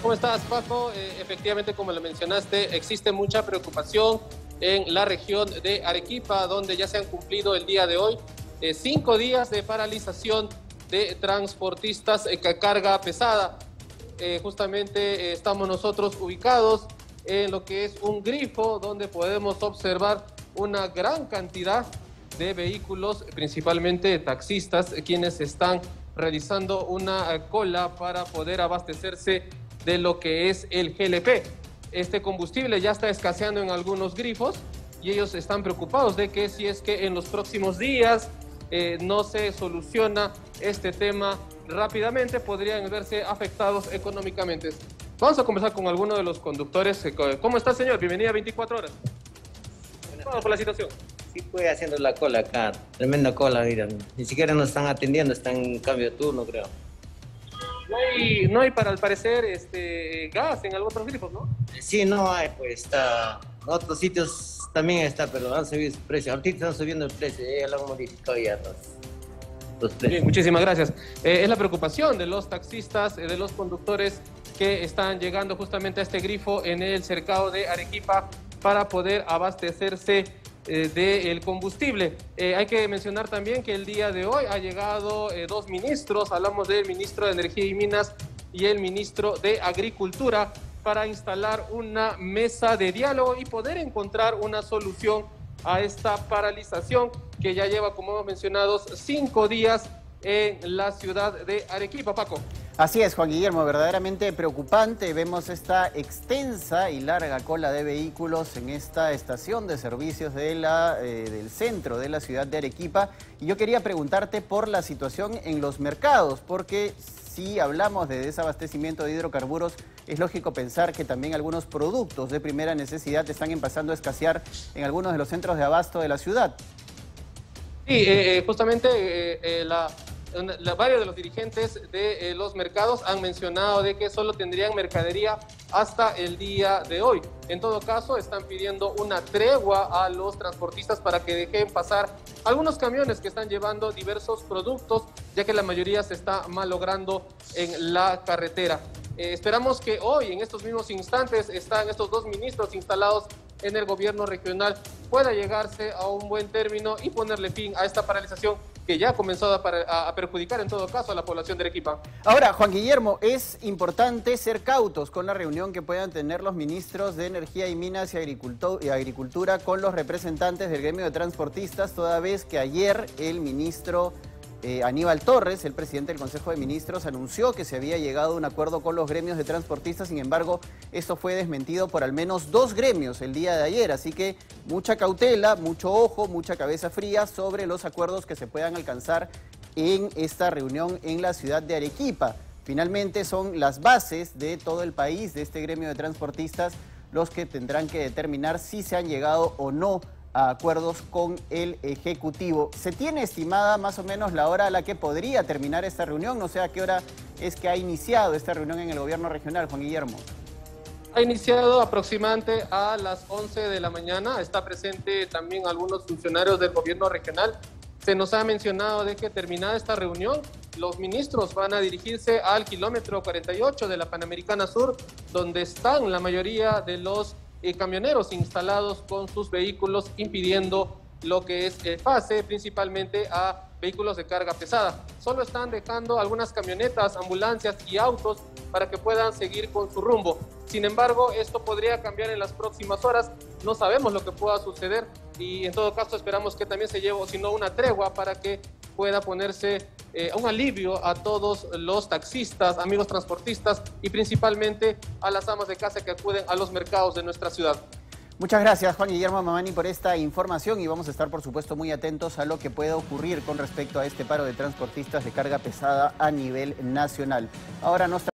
¿Cómo estás, Paco? Eh, efectivamente, como lo mencionaste, existe mucha preocupación en la región de Arequipa, donde ya se han cumplido el día de hoy eh, cinco días de paralización de transportistas eh, carga pesada. justamente estamos nosotros ubicados en lo que es un grifo donde podemos observar una gran cantidad de vehículos, principalmente taxistas, quienes están realizando una cola para poder abastecerse de lo que es el GLP. Este combustible ya está escaseando en algunos grifos y ellos están preocupados de que si es que en los próximos días eh, no se soluciona este tema rápidamente, podrían verse afectados económicamente. Vamos a conversar con alguno de los conductores. ¿Cómo está, señor? Bienvenida a 24 horas. Vamos por la situación. Sí, fue haciendo la cola acá. Tremenda cola, mira. Ni siquiera nos están atendiendo, están en cambio de turno, creo. No hay, no hay para el parecer este, gas en algunos grifos, ¿no? Sí, no hay, pues está. En otros sitios también está, pero han subido su precio. Ahorita están subiendo el precio, ya lo han modificado ya los, Bien, muchísimas gracias. Eh, es la preocupación de los taxistas, eh, de los conductores que están llegando justamente a este grifo en el cercado de Arequipa para poder abastecerse eh, del combustible. Eh, hay que mencionar también que el día de hoy ha llegado eh, dos ministros, hablamos del ministro de Energía y Minas y el ministro de Agricultura, para instalar una mesa de diálogo y poder encontrar una solución a esta paralización que ya lleva, como hemos mencionado, cinco días en la ciudad de Arequipa. Paco. Así es, Juan Guillermo, verdaderamente preocupante. Vemos esta extensa y larga cola de vehículos en esta estación de servicios de la, eh, del centro de la ciudad de Arequipa. Y yo quería preguntarte por la situación en los mercados, porque si hablamos de desabastecimiento de hidrocarburos, es lógico pensar que también algunos productos de primera necesidad están empezando a escasear en algunos de los centros de abasto de la ciudad. Sí, eh, eh, justamente la varios de los dirigentes de eh, los mercados han mencionado de que solo tendrían mercadería hasta el día de hoy. En todo caso, están pidiendo una tregua a los transportistas para que dejen pasar algunos camiones que están llevando diversos productos, ya que la mayoría se está malogrando en la carretera. Eh, esperamos que hoy, en estos mismos instantes, están estos dos ministros instalados en el gobierno regional, pueda llegarse a un buen término y ponerle fin a esta paralización que ya ha comenzado a, perjudicar en todo caso a la población de Arequipa. Ahora, Juan Guillermo, es importante ser cautos con la reunión que puedan tener los ministros de Energía y Minas y, Agricultura con los representantes del gremio de transportistas, toda vez que ayer el ministro eh, Aníbal Torres, el presidente del Consejo de Ministros, anunció que se había llegado a un acuerdo con los gremios de transportistas, sin embargo, esto fue desmentido por al menos dos gremios el día de ayer, así que mucha cautela, mucho ojo, mucha cabeza fría sobre los acuerdos que se puedan alcanzar en esta reunión en la ciudad de Arequipa. Finalmente son las bases de todo el país, de este gremio de transportistas, los que tendrán que determinar si se han llegado o no acuerdos con el Ejecutivo. ¿Se tiene estimada más o menos la hora a la que podría terminar esta reunión? No sé a qué hora es que ha iniciado esta reunión en el gobierno regional, Juan Guillermo. Ha iniciado aproximadamente a las 11 de la mañana. Está presente también algunos funcionarios del gobierno regional. Se nos ha mencionado de que terminada esta reunión, los ministros van a dirigirse al kilómetro 48 de la Panamericana Sur, donde están la mayoría de los eh, camioneros instalados con sus vehículos impidiendo lo que es el pase principalmente a vehículos de carga pesada. Solo están dejando algunas camionetas, ambulancias y autos para que puedan seguir con su rumbo. Sin embargo, esto podría cambiar en las próximas horas. No sabemos lo que pueda suceder y en todo caso esperamos que también se lleve, si no una tregua para que pueda ponerse eh, un alivio a todos los taxistas, amigos transportistas y principalmente a las amas de casa que acuden a los mercados de nuestra ciudad. Muchas gracias Juan Guillermo Mamani por esta información y vamos a estar por supuesto muy atentos a lo que pueda ocurrir con respecto a este paro de transportistas de carga pesada a nivel nacional. Ahora nos